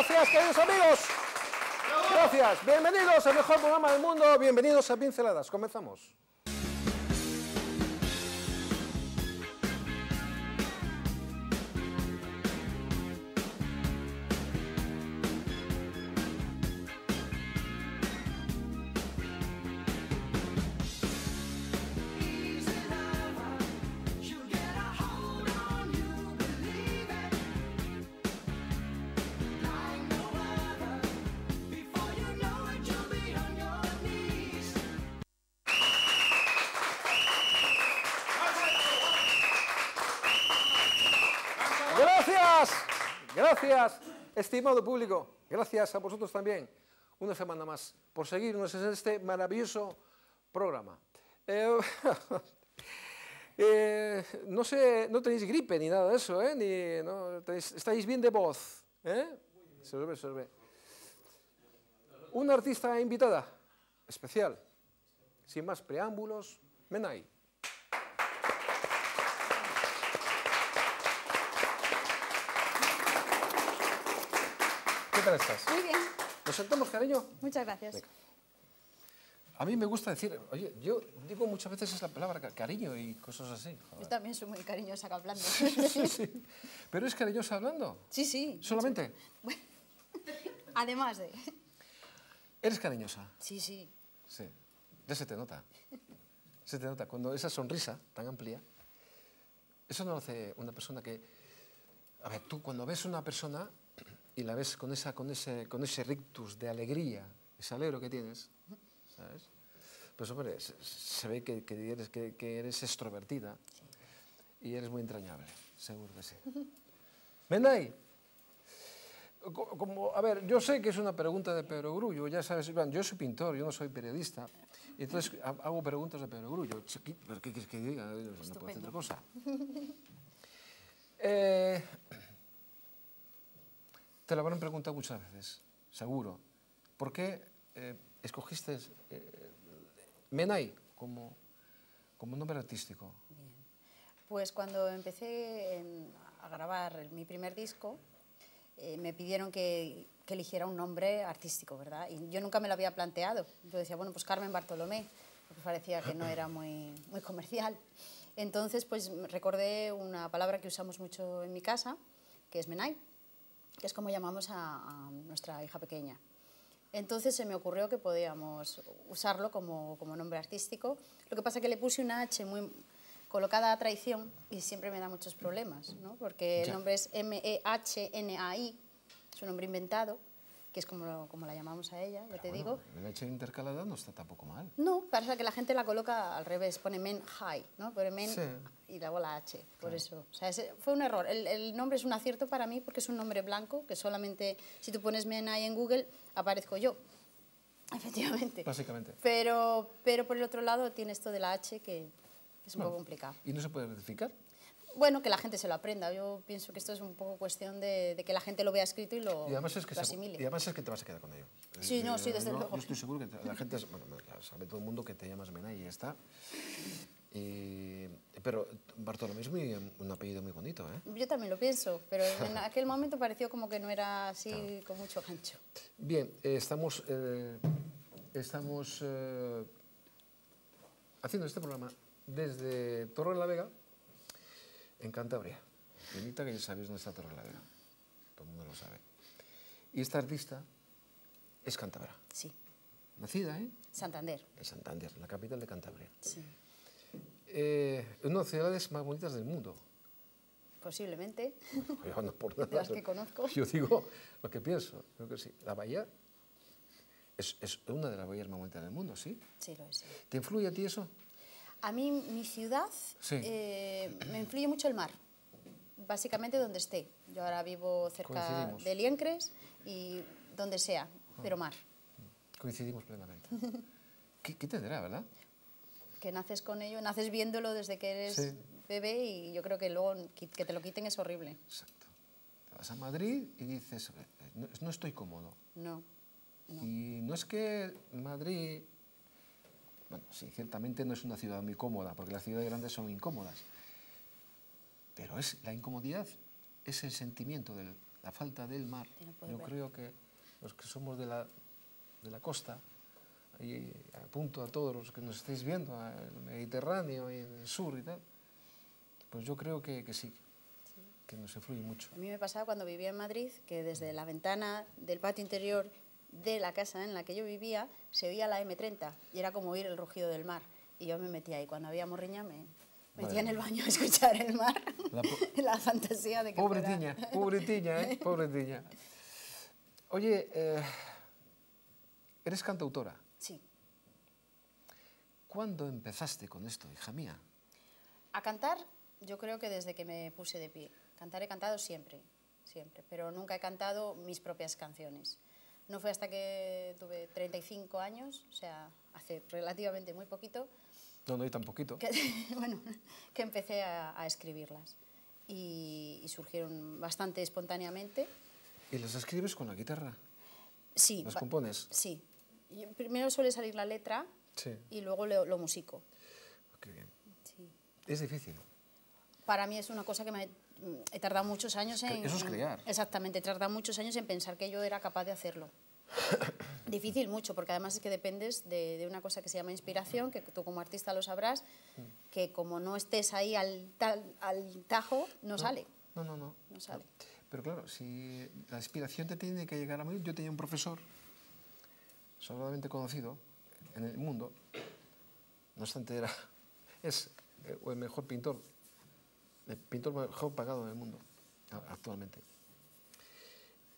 Gracias. Queridos amigos. Gracias. Bienvenidos al mejor programa del mundo. Bienvenidos a Pinceladas. Comenzamos. Gracias, estimado público. Gracias a vosotros también, una semana más, por seguirnos en este maravilloso programa. Eh, eh, no sé, no tenéis gripe ni nada de eso, ¿eh? Ni, no, tenéis- estáis bien de voz, ¿eh? Se os ve, se os ve. Una artista invitada, especial, sin más preámbulos, Menai. ¿Qué tal estás? Muy bien, ¿Nos sentamos, cariño? muchas gracias. Venga. A mí me gusta decir, oye, yo digo muchas veces esa palabra ca- cariño y cosas así. Yo joder. también soy muy cariñosa hablando. Sí. Pero es cariñosa hablando. sí, sí. Solamente. Además de... ¿Eres cariñosa? Sí, sí. Sí. Ya se te nota. Se te nota. Cuando esa sonrisa tan amplia, eso no lo hace una persona que... A ver, tú cuando ves una persona y la ves con, esa, con, ese, con ese rictus de alegría, ese alegro que tienes, ¿sabes? Pues hombre, se, se ve que, que eres, que, que eres extrovertida y eres muy entrañable, seguro que sí. Menday, co- como, a ver, yo sé que es una pregunta de perogrullo, ya sabes, Iván, yo soy pintor, yo no soy periodista, y entonces ha- hago preguntas de perogrullo. Chiqui- ¿Pero qué quieres que diga? No puedo hacer otra cosa. Eh, te lo habrán preguntado muchas veces, seguro. ¿Por qué eh, escogiste eh, Menai como, como nombre artístico? Bien. Pues cuando empecé en- a grabar mi primer disco, eh, me pidieron que, que eligiera un nombre artístico, ¿verdad? Y yo nunca me lo había planteado. Yo decía, bueno, pues Carmen Bartolomé, porque parecía que no era muy, muy comercial. Entonces, pues recordé una palabra que usamos mucho en mi casa, que es menai, que es como llamamos a, a nuestra hija pequeña. Entonces se me ocurrió que podíamos usarlo como, como nombre artístico. Lo que pasa es que le puse una H muy colocada a traición y siempre me da muchos problemas, ¿no? porque el nombre es M-E-H-N-A-I, es un nombre inventado, que es como, como la llamamos a ella, ya te digo. La leche intercalada no está tampoco mal. No, pasa que la gente la coloca al revés, pone men high, ¿no? Pone men Sí. y luego la H, por eso. O sea, ese fue un error. El, el nombre es un acierto para mí porque es un nombre blanco que solamente si tú pones men high en Google aparezco yo. Efectivamente. Básicamente. Pero, pero por el otro lado tiene esto de la H que es un No. poco complicado. ¿Y no se puede rectificar? Bueno, que la gente se lo aprenda. Yo pienso que esto es un poco cuestión de, de que la gente lo vea escrito y lo, Y además, es que lo se- asimile. y además es que te vas a quedar con ello. Sí, no, sí, desde luego. Yo estoy seguro que te- la gente, bueno, sabe todo el mundo que te llamas Menay y ya está. Y- pero Bartolomé es muy, un apellido muy bonito, ¿eh? Yo también lo pienso, pero en aquel momento pareció como que no era así con mucho gancho. Bien, eh, estamos, eh, estamos eh, haciendo este programa desde Torre la Vega, en Cantabria. Benita, que ya sabéis dónde está Torre la Vega. Todo el mundo lo sabe. Y esta artista es cántabra. Sí, Nacida ¿eh? Santander. en Santander, la capital de Cantabria. Sí. Eh, una de las ciudades más bonitas del mundo. Posiblemente. Yo no por nada. De las que conozco. Yo digo lo que pienso. Creo que sí. La bahía es, es una de las bahías más bonitas del mundo, ¿sí? Sí, lo es. sí. ¿Te influye a ti eso? A mí, mi ciudad, Sí. eh, me influye mucho el mar. Básicamente donde esté. Yo ahora vivo cerca de Liencres y donde sea, pero mar. Coincidimos plenamente. ¿Qué, qué tendrá, verdad? Que naces con ello, naces viéndolo desde que eres Sí. bebé y yo creo que luego que te lo quiten es horrible. Exacto. Te vas a Madrid y dices, "Eh, no, no estoy cómodo. No. Y no es que Madrid, bueno, sí, ciertamente no es una ciudad muy cómoda, porque las ciudades grandes son incómodas. Pero es la incomodidad es el sentimiento de la falta del mar. No Yo ver. creo que los que somos de la, de la costa, y apunto a todos los que nos estáis viendo, al Mediterráneo y en el sur y tal, pues yo creo que, que sí, que nos influye mucho. A mí me pasaba cuando vivía en Madrid que desde la ventana del patio interior de la casa en la que yo vivía se oía la M30 y era como oír el rugido del mar. Y yo me metía ahí. Cuando había morriña me metía en el baño a escuchar el mar. La La, fantasía de que Pobre fuera- tiña, pobre tiña, ¿eh? Pobre tiña. Oye, eh, eres cantautora. Sí. ¿Cuándo empezaste con esto, hija mía? A cantar, yo creo que desde que me puse de pie. Cantar he cantado siempre, siempre, pero nunca he cantado mis propias canciones. No fue hasta que tuve 35 años, o sea, hace relativamente muy poquito, No, no hay tan poquito. que, bueno, que empecé a, a escribirlas. Y, y surgieron bastante espontáneamente. ¿Y las escribes con la guitarra? Sí. ¿Las compones? Sí. Y primero suele salir la letra Sí. y luego lo, lo musico. Qué bien. Sí. Es difícil. Para mí es una cosa que me, he tardado muchos años en... eso es en- crear. Exactamente, he tardado muchos años en pensar que yo era capaz de hacerlo. Difícil mucho, porque además es que dependes de, de una cosa que se llama inspiración, que tú como artista lo sabrás, que como no estés ahí al, tal- al tajo, no, sale. No, no, no. No sale. Pero claro, si la inspiración te tiene que llegar a mí, yo tenía un profesor sobradamente conocido en el mundo, no obstante era, es eh, el mejor pintor, el pintor mejor pagado en el mundo actualmente,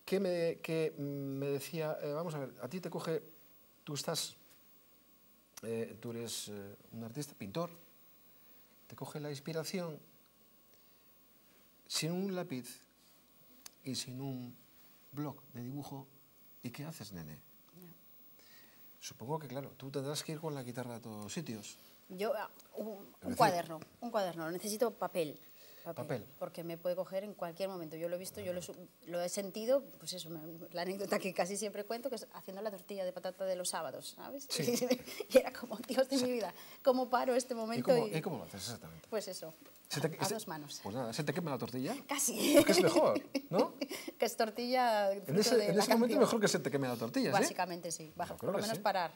que me, que me decía, eh, vamos a ver, a ti te coge, tú estás, eh, tú eres eh, un artista, pintor, te coge la inspiración sin un lápiz y sin un blog de dibujo, ¿y qué haces, nene? Supongo que, claro, tú tendrás que ir con la guitarra a todos sitios. Yo, ah, un, un cuaderno, un cuaderno, necesito papel, Papel. Porque me puede coger en cualquier momento. Yo lo he visto, yo lo, lo he sentido, pues eso, me- la anécdota que casi siempre cuento, que es haciendo la tortilla de patata de los sábados, ¿sabes? Sí. y era como, Dios de mi vida, ¿cómo paro este ¿Y momento? cómo, y- y cómo lo haces exactamente? Pues eso, Se te- a se- dos manos. Pues nada, se te quema la tortilla, Casi. que es mejor, ¿no? que es tortilla En ese, de en ese momento canción. mejor que se te queme la tortilla, ¿sí? Básicamente sí, baja- Yo por lo menos sí. parar.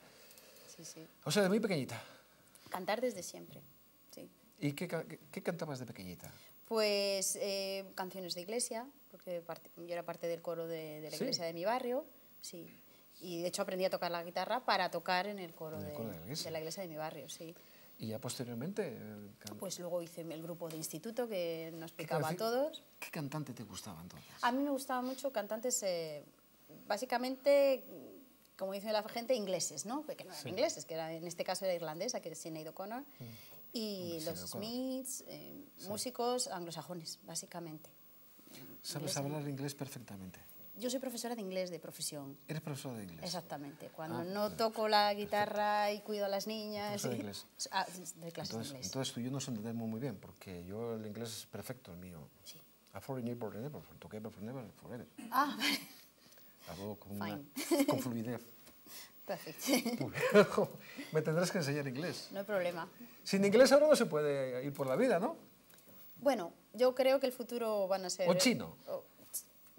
Sí, sí. O sea, de muy pequeñita. Cantar desde siempre, sí. ¿Y qué, qué- qué cantabas de pequeñita? Pues eh, canciones de iglesia, porque parte- yo era parte del coro de, de la Sí. iglesia de mi barrio, sí. Y de hecho aprendí a tocar la guitarra para tocar en el coro, En el de, la iglesia. de mi barrio, sí. Y ya posteriormente... eh, Pues luego hice el grupo de instituto que nos ¿qué explicaba a todos. ¿Qué cantante te gustaba entonces? A mí me gustaban mucho cantantes, eh, básicamente, como dice la gente, ingleses, ¿no? Que no eran Sí. ingleses, que era, en este caso era irlandesa, que es Sinead O'Connor. Y los. Smiths, eh, músicos anglosajones, básicamente. Sabes inglés- hablar inglés perfectamente. Yo soy profesora de inglés de profesión. Eres profesora de inglés. Exactamente. Cuando Ah, no vale. toco la guitarra y cuido a las niñas. Profesora de inglés. Ah, de clases Entonces, de inglés. entonces tú y yo nos entendemos muy bien, porque yo el inglés es perfecto, el mío. Sí. A foreign neighbor never, together forever, forever. Ah, vale. Hablo con, una, con fluidez. Perfecto. Me tendrás que enseñar inglés. No hay problema. Sin inglés ahora no se puede ir por la vida, ¿no? Bueno, yo creo que el futuro van a ser... O chino. o-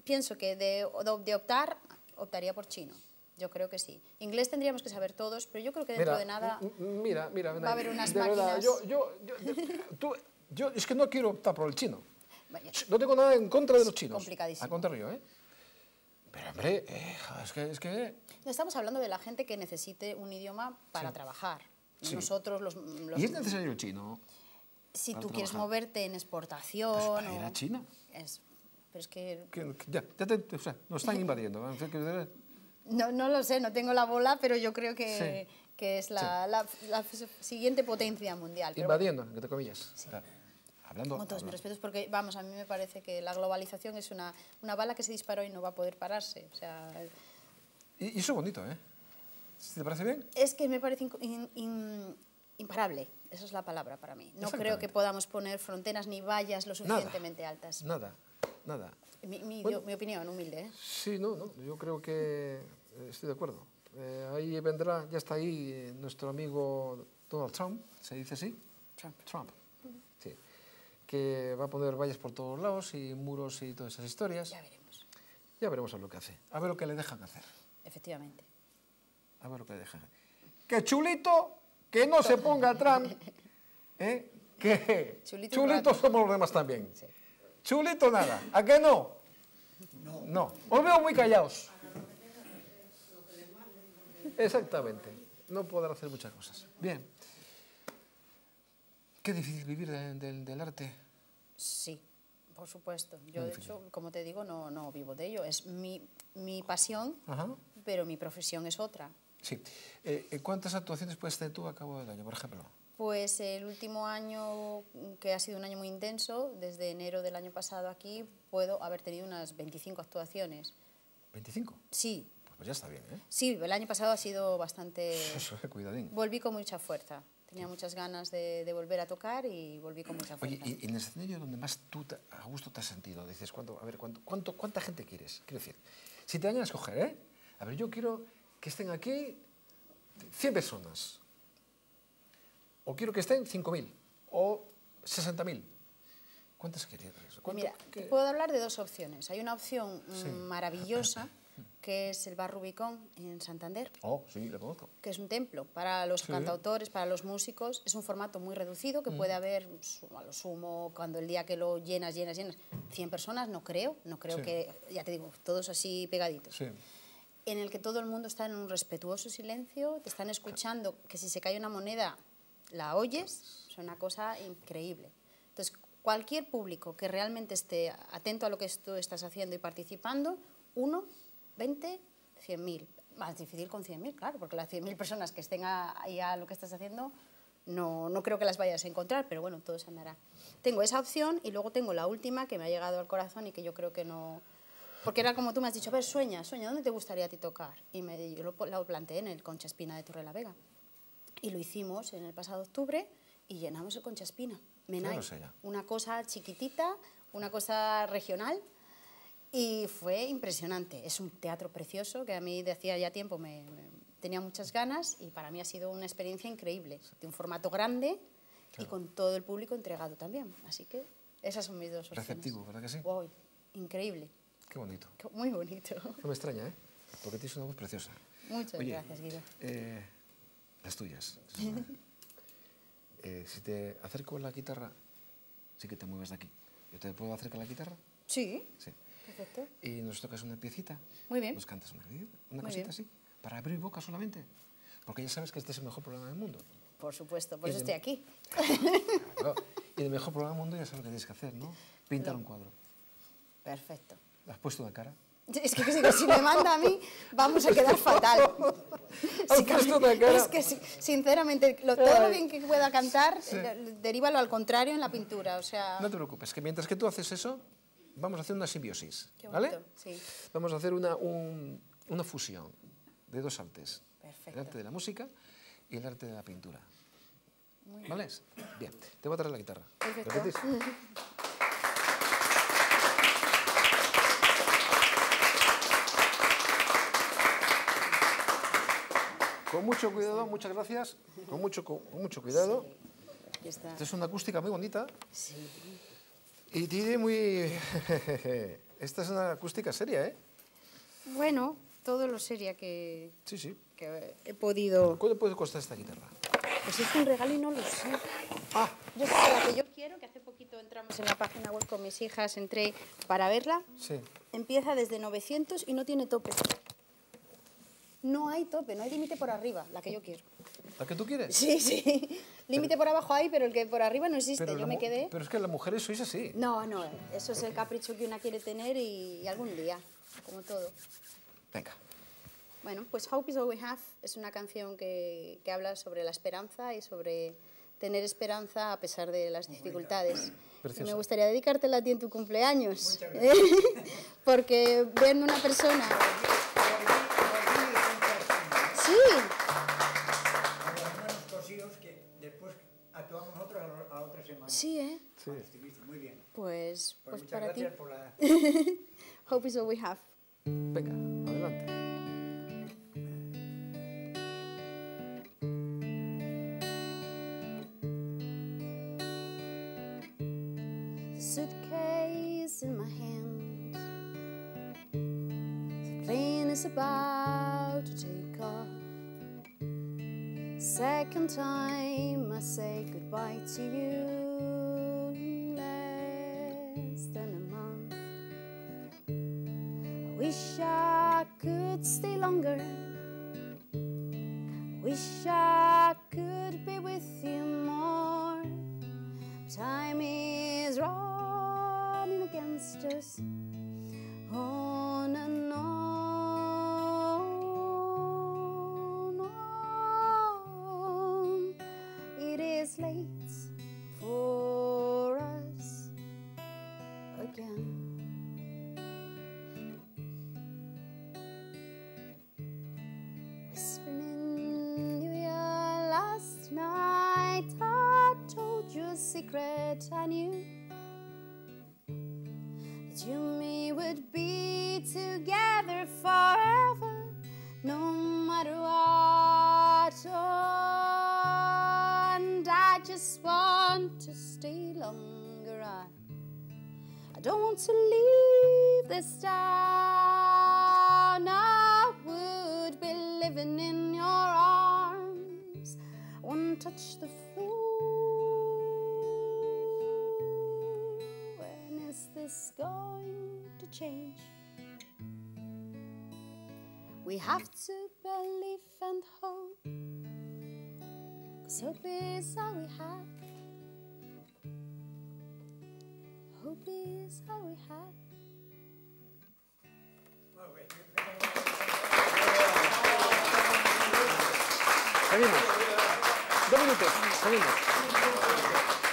pienso que de, de optar, optaría por chino. Yo creo que sí. Inglés tendríamos que saber todos, pero yo creo que dentro de nada... mira, mira, va a haber unas de verdad, máquinas- yo, yo, yo, tú- yo es que no quiero optar por el chino. Vaya, No tengo nada en contra de los chinos. complicadísimo. Al contrario, ¿eh? Pero hombre, eh, es que, es que No estamos hablando de la gente que necesite un idioma para Sí. trabajar. Sí. Nosotros, los, los- ¿Y es necesario el chino? si tú quieres trabajar? moverte en exportación... Pues para ir a China. es- pero es que Que- ya, ya te, o sea, nos están invadiendo. No, no lo sé, no tengo la bola, pero yo creo que, Sí. que es la, la- la siguiente potencia mundial. Invadiendo, entre comillas. Claro. Hablando, con todos mis respetos, porque vamos, a mí me parece que la globalización es una, una bala que se disparó y no va a poder pararse. O sea, Y, y eso es bonito, ¿eh? ¿Te parece bien? es que me parece in- in- imparable, esa es la palabra para mí. No creo que podamos poner fronteras ni vallas lo suficientemente altas. Nada, nada. Mi, mi- Bueno. yo- mi opinión, humilde. ¿eh? Sí, no, no, yo creo que eh, estoy de acuerdo. Eh, ahí vendrá, ya está ahí eh, nuestro amigo Donald Trump, ¿se dice así? Trump. Trump. Que va a poner vallas por todos lados y muros y todas esas historias. Ya veremos. Ya veremos a lo que hace. A ver lo que le dejan hacer. Efectivamente. A ver lo que le dejan hacer. Que chulito, que no se ponga Trump. ¿eh? Que Chulito somos los demás también. Sí. Chulito nada. ¿A qué no? No. No. Os veo muy callados. Exactamente. No podrán hacer muchas cosas. Bien. Qué difícil vivir de- del- del arte. Sí, por supuesto. Yo, de hecho, como te digo, no, no vivo de ello. Es mi, mi pasión, Ajá. pero mi profesión es otra. Sí. Eh, eh, ¿Cuántas actuaciones puedes tener tú a cabo del año, por ejemplo? Pues el último año, que ha sido un año muy intenso, desde enero del año pasado aquí, puedo haber tenido unas 25 actuaciones. ¿25? Sí, Pues ya está bien, ¿eh? sí, el año pasado ha sido bastante... Eh, cuidadín. Volví con mucha fuerza. Tenía muchas ganas de, de volver a tocar y volví con mucha Oye, fuerza. y en el escenario donde más tú te- a gusto te has sentido, dices, ¿cuánto, a ver, ¿cuánto, cuánto, ¿cuánta gente quieres? Quiero decir, si te dan a escoger, ¿eh? A ver, yo quiero que estén aquí 100 personas. O quiero que estén 5.000. O 60.000. ¿Cuántas? ¿Cuánto- Mira, te puedo hablar de dos opciones. Hay una opción mm, Sí. maravillosa, que es el Bar Rubicón en Santander, Oh, sí, lo conozco. que es un templo para los Sí. cantautores, para los músicos. Es un formato muy reducido que puede haber, a lo sumo, cuando el día que lo llenas, llenas, llenas, 100 personas, no creo. No creo Sí. que, ya te digo, todos así pegaditos. Sí. En el que todo el mundo está en un respetuoso silencio, te están escuchando, que si se cae una moneda la oyes, es una cosa increíble. Entonces, cualquier público que realmente esté atento a lo que tú estás haciendo y participando, uno, 20, 100.000. Más difícil con 100.000, claro, porque las 100.000 personas que estén ahí a lo que estás haciendo, no, no creo que las vayas a encontrar, pero bueno, todo se andará. Tengo esa opción y luego tengo la última que me ha llegado al corazón y que yo creo que no... Porque era como tú me has dicho, a ver, sueña, sueña, ¿dónde te gustaría a ti tocar? Y me, yo lo, lo planteé en el Concha Espina de Torre la Vega. Y lo hicimos en el pasado octubre y llenamos el Concha Espina. Menai, Claro, una cosa chiquitita, una cosa regional y fue impresionante. Es un teatro precioso que a mí de hacía ya tiempo me, me- tenía muchas ganas y para mí ha sido una experiencia increíble, de un formato grande y con todo el público entregado también. Así que esas son mis dos opciones. Receptivo, ¿verdad que sí? Uy, increíble, Qué bonito. muy bonito. No me extraña, ¿eh? Porque tienes una voz preciosa. Muchas Oye, gracias, Guido. eh, las tuyas. Eh, si te acerco la guitarra, sí que te mueves de aquí. ¿Yo te puedo acercar la guitarra? Sí, Sí. Perfecto. Y nos tocas una piecita. Muy bien. Nos cantas una, una Muy cosita así. Para abrir boca solamente. Porque ya sabes que este es el mejor programa del mundo. Por supuesto, por eso estoy aquí. Claro. Y el mejor programa del mundo ya sabes lo que tienes que hacer, ¿no? Pintar un cuadro. Perfecto. ¿Le has puesto una cara? Es que si, si me manda a mí, vamos a quedar fatal. Has puesto una cara. Es que si- sinceramente, lo, todo lo bien que pueda cantar, eh, derívalo al contrario en la pintura. O sea, No te preocupes, que mientras que tú haces eso, vamos a hacer una simbiosis. Qué ¿Vale? sí. Vamos a hacer una, un- una fusión de dos artes. Perfecto. El arte de la música y el arte de la pintura. Muy bien. ¿Vale? Bien, te voy a traer la guitarra. Perfecto. ¿Repetís? Con mucho cuidado, muchas gracias. Con mucho, con mucho cuidado. está. Esta es una acústica muy bonita Sí. Y tiene muy... Esta es una acústica seria, ¿eh? Bueno, todo lo seria que, Sí, sí. que he podido... ¿Cuánto puede costar esta guitarra? Pues es un regalo y no lo sé. Ah, Yo sé que la que yo quiero, que hace poquito entramos en la página web con mis hijas, entré para verla, sí. empieza desde 900 y no tiene tope. No hay tope, no hay límite por arriba, la que yo quiero. ¿La que tú quieres? Sí, sí. Límite por abajo hay, pero el que por arriba no existe. yo me quedé... Pero es que las mujeres sois así. No, no, eso es el capricho que una quiere tener y, y algún día, como todo. Venga. Bueno, pues Hope is All We Have es una canción que, que habla sobre la esperanza y sobre tener esperanza a pesar de las dificultades. Y me gustaría dedicártela a ti en tu cumpleaños, porque viendo una persona... Sí, ¿eh? Sí. Muy bien. Pues, pues, pues para ti. Por la... Hope is all we have. Venga, adelante. The suitcase in my hand. The plane is about to take off. Second time I say goodbye to you. Wish I could stay longer. Wish I could be with you more. Time is running against us secret I knew that you and me would be together forever, no matter what. Oh, And I just want to stay longer. I, I don't want to leave this town. I would be living in your arms. I Won't touch the floor. To change? We have to believe and hope. Cause hope is all we have. Hope is all we have. Molt bé. Seguimos. Dos minutos, seguimos.